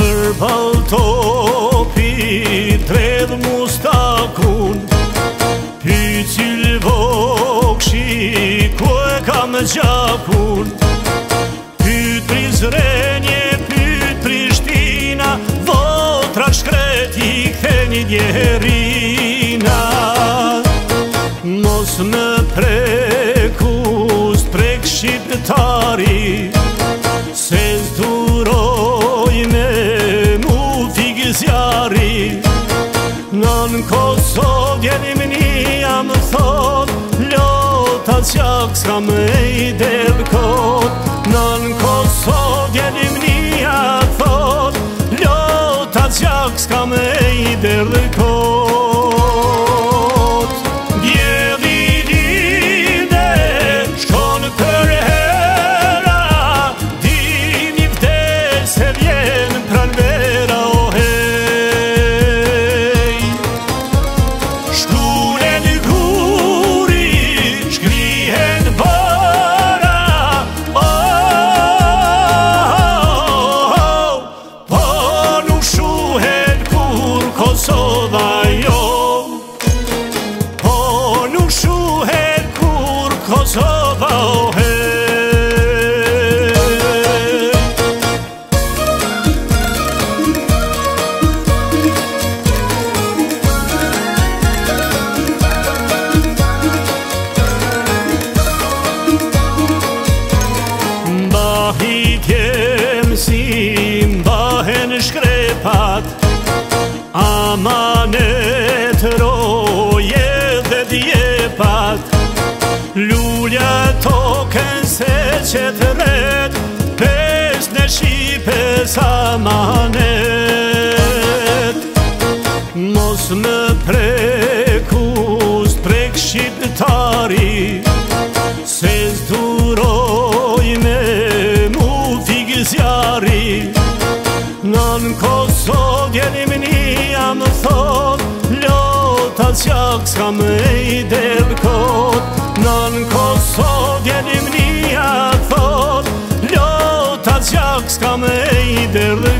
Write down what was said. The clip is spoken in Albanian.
Ër balto pi tred mustakun Pi cil vokshi ku e kam gjakun Pi tri zrenje, pi tri Votra shkreti këthe një djerina Mos në prekus prek tarit kosov Jerimini jam niyam Lotat qak s'ka me i del kot Nën Kosov jerimini jam thot Lotat qak ey me del kot soda jo O po nuk shuhe kur Kosova o dje pak Lulja token se që të red Pesh në shipe sa manet Mos më preku prek shqiptari Se zduroj me mu figë zjari Në në Kosovë Qështë kam e i delë këtë Nënën këso djelim një atëfot Lëtë ashtë qështë kam e i delë